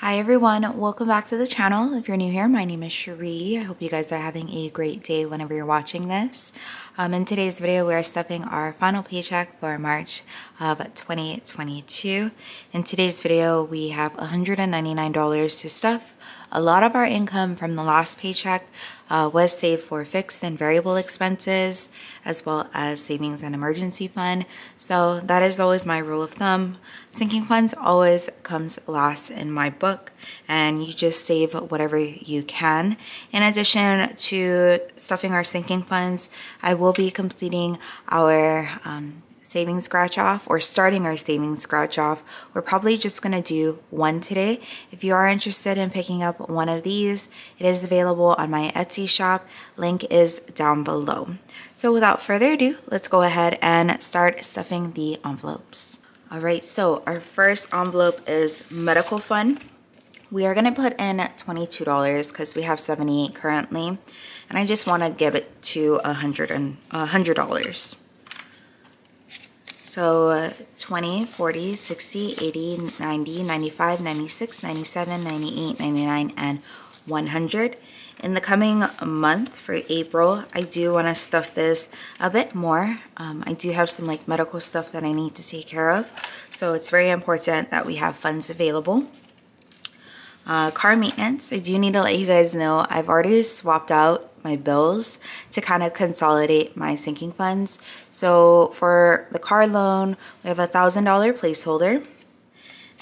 Hi everyone, welcome back to the channel. If you're new here, my name is Cheri. I hope you guys are having a great day whenever you're watching this. Um, in today's video, we are stuffing our final paycheck for March of 2022. In today's video, we have $199 to stuff. A lot of our income from the last paycheck uh, was saved for fixed and variable expenses, as well as savings and emergency fund. So that is always my rule of thumb. Sinking funds always comes last in my book, and you just save whatever you can. In addition to stuffing our sinking funds, I will be completing our um, savings scratch off or starting our savings scratch off. We're probably just going to do one today. If you are interested in picking up one of these, it is available on my Etsy shop. Link is down below. So without further ado, let's go ahead and start stuffing the envelopes. All right, so our first envelope is medical fund. We are gonna put in $22 because we have 78 currently. And I just wanna give it to a hundred and a hundred dollars. So uh, 20, 40, 60, 80, 90, 95, 96, 97, 98, 99, and 100. In the coming month for April, I do want to stuff this a bit more. Um, I do have some like medical stuff that I need to take care of. So it's very important that we have funds available. Uh, car maintenance, I do need to let you guys know I've already swapped out my bills to kind of consolidate my sinking funds. So for the car loan, we have a $1,000 placeholder.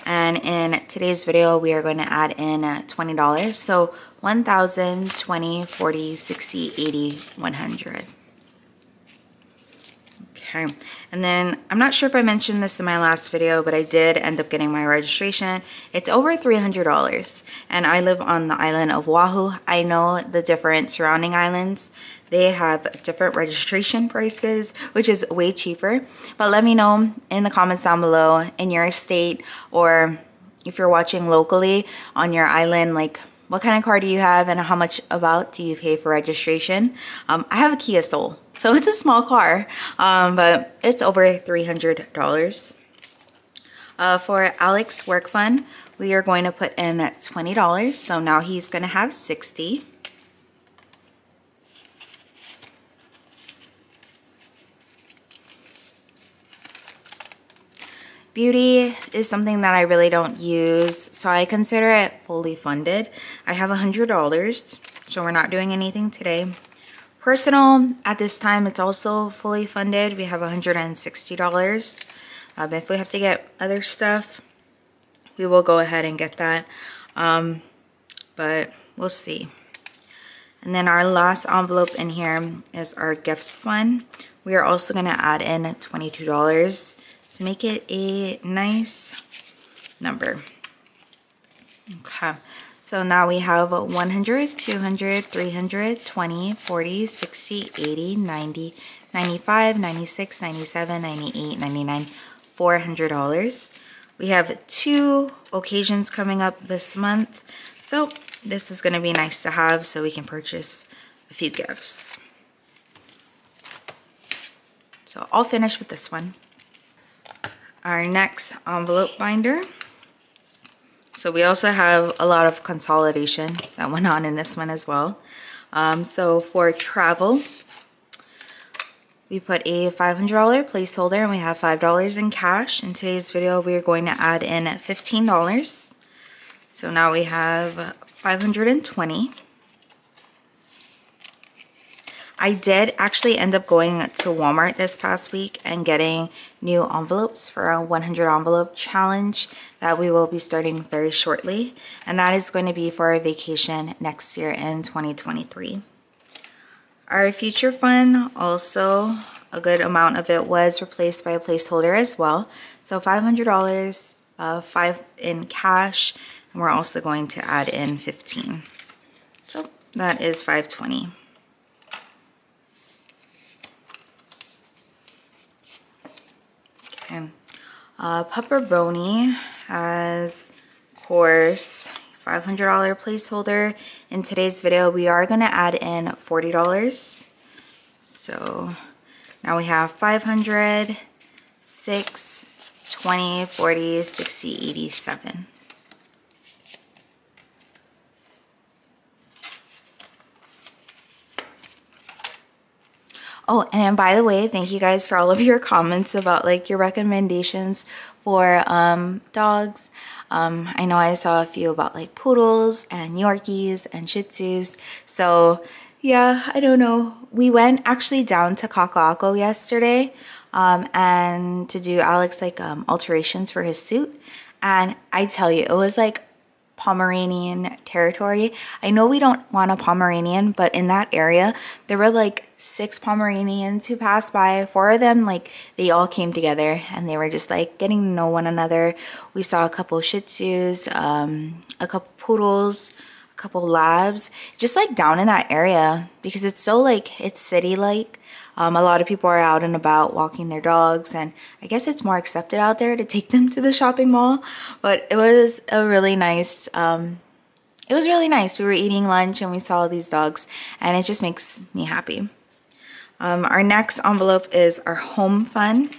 And in today's video, we are going to add in uh, $20. So 1,000, 20, 40, 60, 80, 100. Okay, and then I'm not sure if I mentioned this in my last video, but I did end up getting my registration. It's over $300 and I live on the island of Oahu. I know the different surrounding islands. They have different registration prices, which is way cheaper. But let me know in the comments down below in your state or if you're watching locally on your island, like what kind of car do you have and how much about do you pay for registration? Um, I have a Kia Soul, so it's a small car, um, but it's over $300. Uh, for Alec's Work Fund, we are going to put in $20, so now he's going to have 60 Beauty is something that I really don't use, so I consider it fully funded. I have $100, so we're not doing anything today. Personal, at this time, it's also fully funded. We have $160. Um, if we have to get other stuff, we will go ahead and get that. Um, but we'll see. And then our last envelope in here is our gifts fund. We are also going to add in $22 to make it a nice number. Okay, so now we have 100, 200, 300, 20, 40, 60, 80, 90, 95, 96, 97, 98, 99, $400. We have two occasions coming up this month, so this is going to be nice to have so we can purchase a few gifts. So I'll finish with this one our next envelope binder. So we also have a lot of consolidation that went on in this one as well. Um, so for travel, we put a $500 placeholder and we have $5 in cash. In today's video, we are going to add in $15. So now we have 520 I did actually end up going to Walmart this past week and getting new envelopes for a 100 envelope challenge that we will be starting very shortly. And that is going to be for our vacation next year in 2023. Our future fund also a good amount of it was replaced by a placeholder as well. So $500, uh, five in cash, and we're also going to add in 15. So that is 520. Okay. Uh, Pepperoni has course $500 placeholder. In today's video, we are going to add in $40. So now we have 500, 6, 20, 40, 60, 87. Oh, and by the way, thank you guys for all of your comments about like your recommendations for um, dogs. Um, I know I saw a few about like poodles and Yorkies and Shih Tzus. So yeah, I don't know. We went actually down to Kaka'ako yesterday um, and to do Alec's like um, alterations for his suit. And I tell you, it was like Pomeranian territory. I know we don't want a Pomeranian, but in that area, there were like six Pomeranians who passed by. Four of them, like, they all came together and they were just like getting to know one another. We saw a couple Shih Tzus, um, a couple poodles, a couple labs, just like down in that area because it's so like, it's city like. Um, a lot of people are out and about walking their dogs and I guess it's more accepted out there to take them to the shopping mall. But it was a really nice, um, it was really nice. We were eating lunch and we saw these dogs and it just makes me happy. Um, our next envelope is our home fund.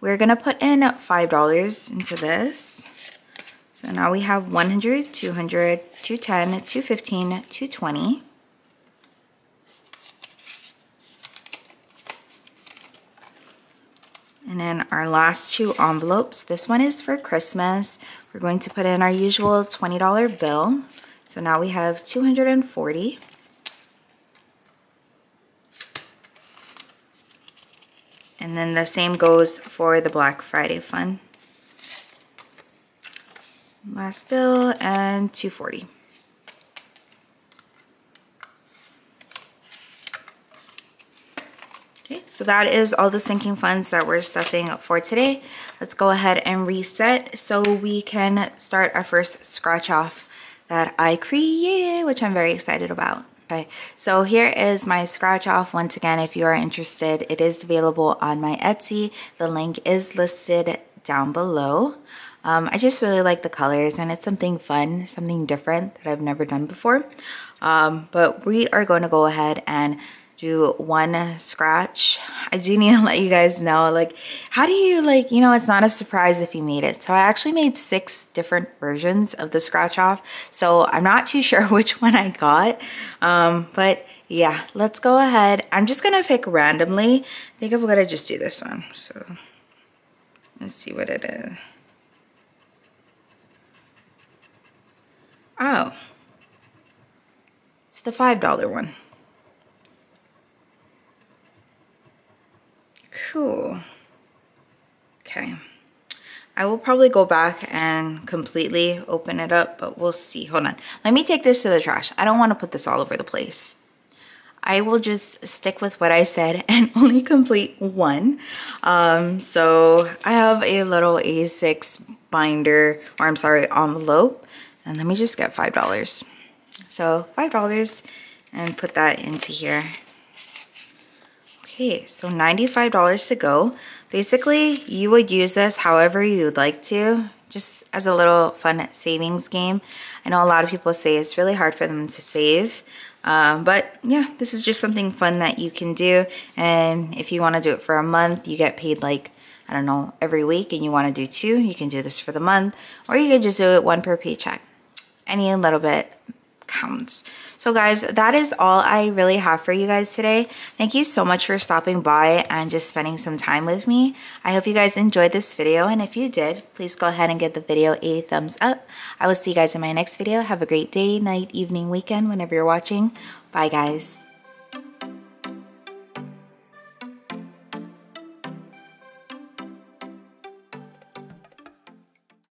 We're gonna put in $5 into this. So now we have 100, 200, 210, 215, 220. And then our last two envelopes, this one is for Christmas. We're going to put in our usual $20 bill. So now we have 240. And then the same goes for the Black Friday fund. Last bill and 240. Okay, so that is all the sinking funds that we're stuffing for today. Let's go ahead and reset so we can start our first scratch off that I created, which I'm very excited about. Okay, so here is my scratch off. Once again, if you are interested, it is available on my Etsy. The link is listed down below. Um, I just really like the colors and it's something fun, something different that I've never done before. Um, but we are going to go ahead and do one scratch. I do need to let you guys know, like, how do you, like, you know, it's not a surprise if you made it. So I actually made six different versions of the scratch off. So I'm not too sure which one I got. Um, but yeah, let's go ahead. I'm just to pick randomly. I think I'm to just do this one. So let's see what it is. Oh, it's the $5 one. Cool. Okay. I will probably go back and completely open it up, but we'll see. Hold on. Let me take this to the trash. I don't want to put this all over the place. I will just stick with what I said and only complete one. Um, so I have a little A6 binder, or I'm sorry, envelope. And let me just get $5. So $5 and put that into here. Okay, so $95 to go. Basically, you would use this however you'd like to, just as a little fun savings game. I know a lot of people say it's really hard for them to save, um, but yeah, this is just something fun that you can do. And if you want to do it for a month, you get paid like, I don't know, every week and you want to do two, you can do this for the month, or you can just do it one per paycheck. Any little bit counts. So guys, that is all I really have for you guys today. Thank you so much for stopping by and just spending some time with me. I hope you guys enjoyed this video and if you did, please go ahead and give the video a thumbs up. I will see you guys in my next video. Have a great day, night, evening, weekend, whenever you're watching. Bye guys.